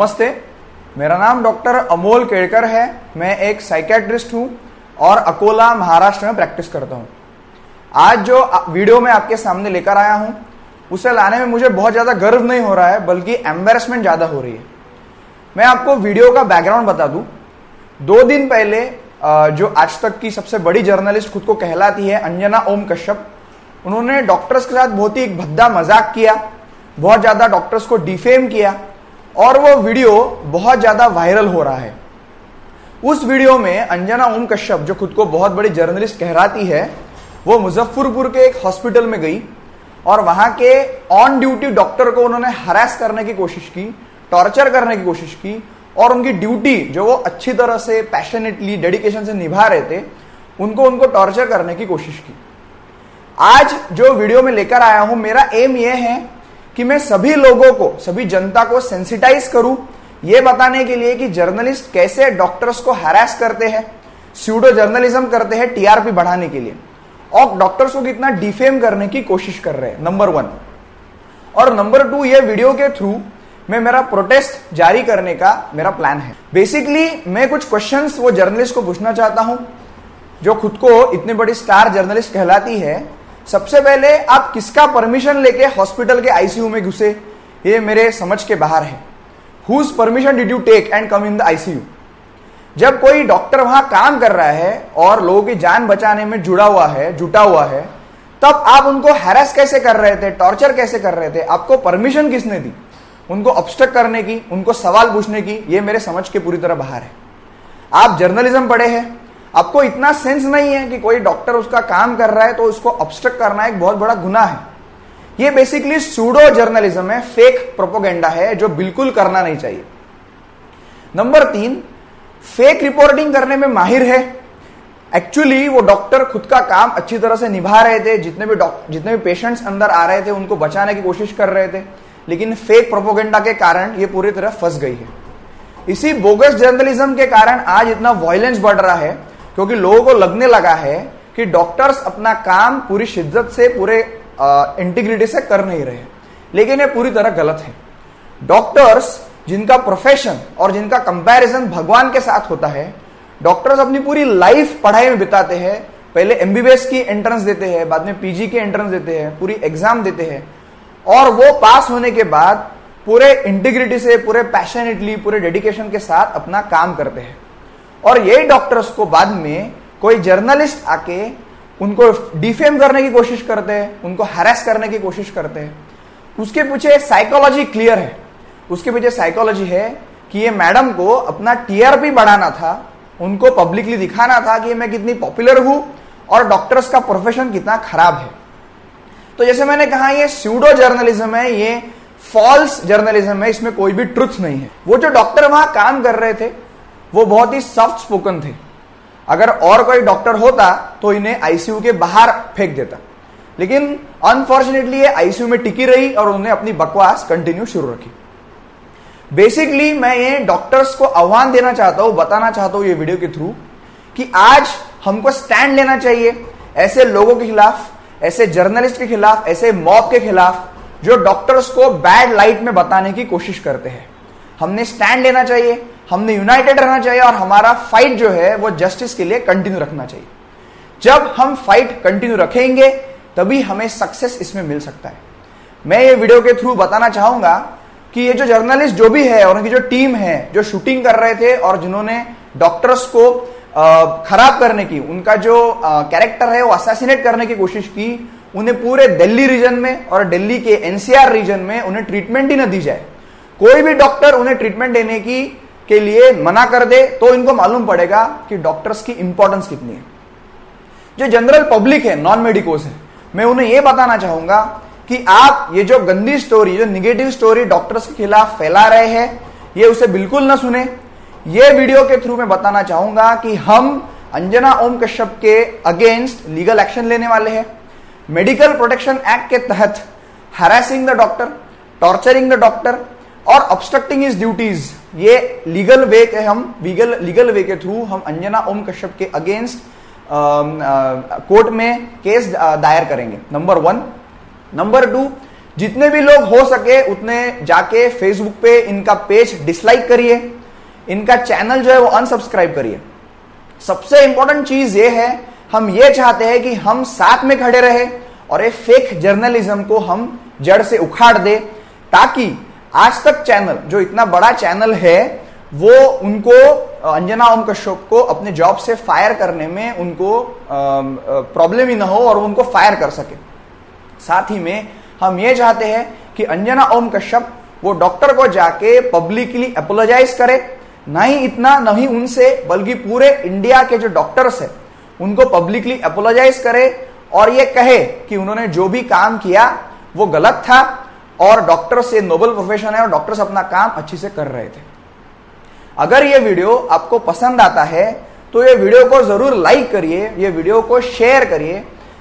नमस्ते, मेरा नाम डॉक्टर अमोल केड़कर है, मैं एक साइकेट्रिस्ट हूँ और अकोला, महाराष्ट्र में प्रैक्टिस करता हूँ। आज जो वीडियो में आपके सामने लेकर आया हूँ, उसे लाने में मुझे बहुत ज़्यादा गर्व नहीं हो रहा है, बल्कि एम्बेरसमेंट ज़्यादा हो रही है। मैं आपको वीडियो का बैकग्राउंड बता दूँ। दो दिन पहले जो आज तक की सबसे बड़ी जर्नलिस्ट खुद को कहलाती है, अंजना ओम कश्यप, उन्होंने डॉक्टर्स के साथ बहुत ही एक भद्दा मज़ाक किया, बहुत ज़्यादा डॉक्टर्स को डिफेम किया और वो वीडियो बहुत ज़्यादा वायरल हो रहा है। उस वीडियो में अंजना ओम कश्यप, जो खुद को बहुत बड़ी जर्नलिस्ट कहराती है, वो मुजफ्फरपुर के एक हॉस्पिटल में गई और वहाँ के ऑन ड्यूटी डॉक्टर को उन्होंने हरास करने की कोशिश की टॉर्चर करने की कोशिश की और उनकी ड्यूटी जो वो अच्छी तरह से पैशनेटली डेडिकेशन से निभा रहे थे, उनको उनको टॉर्चर करने की कोशिश की। आज जो वीडियो में लेकर आया हूँ, मेरा एम यह है कि मैं सभी लोगों को, सभी जनता को सेंसिटाइज करूँ यह बताने के लिए कि जर्नलिस्ट कैसे डॉक्टर्स को हैरास करते हैं स्यूडो जर्नलिज्म करते हैं टीआरपी बढ़ाने के लिए। और डॉक्टर्स को कितना डिफेम करने की कोशिश कर रहे हैं नंबर वन और नंबर टू ये वीडियो के थ्रू मैं मेरा प्रोटेस्ट जारी करने का मेरा प्लान है। बेसिकली मैं कुछ क्वेश्चंस वो जर्नलिस्ट को पूछना चाहता हूँ, जो खुद को इतनी बड़ी स्टार जर्नलिस्ट कहलाती है सबसे पहले आप किसका परमिशन लेके हॉस्पिटल के आईसीयू में घुसे? ये मेरे समझ के बाहर है। Whose permission did you take and come in the ICU जब कोई डॉक्टर वहाँ काम कर रहा है और लोगों की जान बचाने में जुड़ा हुआ है, जुटा हुआ है, तब आप उनको हैरेस कैसे कर रहे थे टॉर्चर कैसे कर रहे थे? आपको परमिशन किसने दी? उनको ऑब्स्ट्रक्ट करने की, उनको सवाल पूछने की, ये मेरे समझ के पूरी तरह बाहर है। आप जर्नलिज्म पढ़े हैं आपको इतना सेंस नहीं है कि कोई डॉक्टर उसका काम कर रहा है तो उसको ऑब्स्ट्रक्ट करना एक बहुत बड़ा गुना है। ये बेसिकली सूडो जर्नलिज्म है फेक प्रोपोगेंडा है जो बिल्कुल करना नहीं चाहिए। नंबर तीन फेक रिपोर्टिंग करने में माहिर है। एक्चुअली वो डॉक्टर खुद का काम अच्छी तरह से निभा रहे थे, जितने भी डॉक्टर जितने भी पेशेंट्स अंदर आ रहे थे, उनको बचाने की कोशिश कर रहे थे। लेकिन फेक प्रोपोगेंडा के कारण ये पूरी तरह फंस गई है। इसी बोगस जर्नलिज्म के कारण आज इतना वायलेंस बढ़ रहा है क्योंकि लोगों को लगने लगा है कि डॉक्टर्स अपना काम पूरी शिद्दत से, पूरे इंटीग्रिटी से कर नहीं रहे लेकिन ये पूरी तरह गलत है। डॉक्टर्स जिनका प्रोफेशन और जिनका कंपैरिजन भगवान के साथ होता है डॉक्टर्स अपनी पूरी लाइफ पढ़ाई में बिताते हैं। पहले एमबीबीएस की एंट्रेंस देते हैं, बाद में पीजी की एंट्रेंस देते हैं, पूरी एग्ज़ाम देते हैं। और वो पास होने के बाद पूरे इंटीग्रिटी से, पूरे पैशनेटली पूरे डेडिकेशन के साथ अपना काम करते हैं। और यही डॉक्टर्स को बाद में कोई जर्नलिस्ट आके उनको डिफेम करने की कोशिश करते हैं उनको हैरेस करने की कोशिश करते। हैं उसके पीछे साइकोलॉजी क्लियर है। उसके पीछे साइकोलॉजी है कि ये मैडम को अपना टीआरपी बढ़ाना था, उनको पब्लिकली दिखाना था कि मैं कितनी पॉपुलर हूँ और डॉक्टर्स का प्रोफेशन कितना खराब है। तो जैसे मैंने कहा, ये स्यूडो जर्नलिज्म है, ये फॉल्स जर्नलिज्म है, इसमें कोई भी ट्रुथ नहीं है। वो जो डॉक्टर वहाँ काम कर रहे थे वो बहुत ही सॉफ्ट स्पोकन थे। अगर और कोई डॉक्टर होता तो इन्हें आईसीयू के बाहर फेंक देता। लेकिन अनफॉर्चुनेटली ये आईसीयू में टिकी रही और उन्होंने अपनी बकवास कंटिन्यू शुरू रखी। बेसिकली मैं ये डॉक्टर्स को आह्वान देना चाहता हूँ, बताना चाहता हूँ ये वीडियो के थ्रू कि आज हमको स्टैंड लेना चाहिए। ऐसे लोगों के खिलाफ, ऐसे जर्नलिस्ट के खिलाफ, ऐसे मॉब के खिलाफ, जो डॉक्टर्स को बैड लाइट में बताने की कोशिश करते हैं। हमने स्टैंड लेना चाहिए हमने यूनाइटेड रहना चाहिए और हमारा फाइट जो है, वो जस्टिस के लिए कंटिन्यू रखना चाहिए। जब हम फाइट कंटिन्यू रखेंगे, तभी हमें सक्सेस इसमें मिल सकता है। मैं ये वीडियो के थ्रू बताना चाहूँगा कि ये जो जर्नलिस्ट जो भी है और उनकी जो टीम है, जो शूटिंग कर रहे थे और जिन्होंने डॉक्टर्स को खराब करने की, उनका जो कैरेक्टर है, वो असैसिनेट करने की कोशिश की, उन्हें पूरे दिल्ली रीजन में और दिल्ली के एनसीआर रीजन में उन्हें ट्रीटमेंट ही ना दी जाए। कोई भी डॉक्टर उन्हें ट्रीटमेंट देने की के लिए मना कर दे तो इनको मालूम पड़ेगा कि डॉक्टर्स की इंपॉर्टेंस कितनी है। जो जनरल पब्लिक है नॉन मेडिकोस है, मैं उन्हें यह बताना चाहूँगा कि आप ये जो गंदी स्टोरी जो निगेटिव स्टोरी डॉक्टर्स के खिलाफ फैला रहे हैं, ये उसे बिल्कुल ना सुने। ये वीडियो के थ्रू मैं बताना चाहूँगा कि हम अंजना ओम कश्यप के अगेंस्ट लीगल एक्शन लेने वाले हैं। मेडिकल प्रोटेक्शन एक्ट के तहत harassing the doctor torturing the doctor और ऑब्स्ट्रक्टिंग इज़ ड्यूटीज़ ये लीगल वे के हम लीगल लीगल वे के थ्रू हम अंजना ओम कश्यप के अगेंस्ट कोर्ट में केस दायर करेंगे. नंबर वन नंबर टू जितने भी लोग हो सके उतने जाके फेसबुक पे इनका पेज डिसलाइक करिए. इनका चैनल जो है वो अनसब्सक्राइब करिए. सबसे इंपॉर्टेंट चीज़ ये है, हम ये चाहते हैं कि हम साथ में खड़े रहे और ये फेक जर्नलिज्म को हम जड़ से उखाड़ दे, ताकि आज तक चैनल, जो इतना बड़ा चैनल है, वो उनको, अंजना ओम कश्यप को अपने जॉब से फायर करने में उनको प्रॉब्लम ही ना हो और उनको फायर कर सके। साथ ही में हम ये चाहते हैं कि अंजना ओम कश्यप वो डॉक्टर को जाके पब्लिकली अपोलोजाइज करे। ना ही इतना, न ही उनसे, बल्कि पूरे इंडिया के जो डॉक्टर्स है, उनको पब्लिकली अपोलोजाइज करे और ये कहे कि उन्होंने जो भी काम किया, वो गलत था। और डॉक्टर से नोबल प्रोफेशन है और डॉक्टर्स अपना काम अच्छे से कर रहे थे। अगर ये वीडियो आपको पसंद आता है तो ये वीडियो को ज़रूर लाइक करिए, ये वीडियो को शेयर करिए,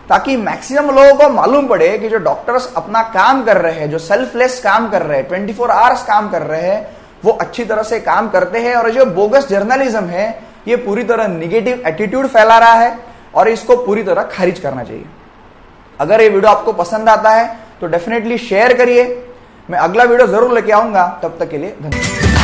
ताकि मैक्सिमम लोगों को मालूम पड़े कि जो डॉक्टर्स अपना काम कर रहे हैं, जो सेल्फलेस काम कर रहे हैं ट्वेंटी फोर आवर्स काम कर रहे हैं, वो अच्छी तरह से काम करते हैं, और जो बोगस जर्नलिज्म है, ये पूरी तरह निगेटिव एटीट्यूड फैला रहा है, और इसको पूरी तरह खारिज करना चाहिए। अगर ये वीडियो आपको पसंद आता है तो डेफिनेटली शेयर करिए। मैं अगला वीडियो ज़रूर लेके आऊँगा। तब तक के लिए धन्यवाद।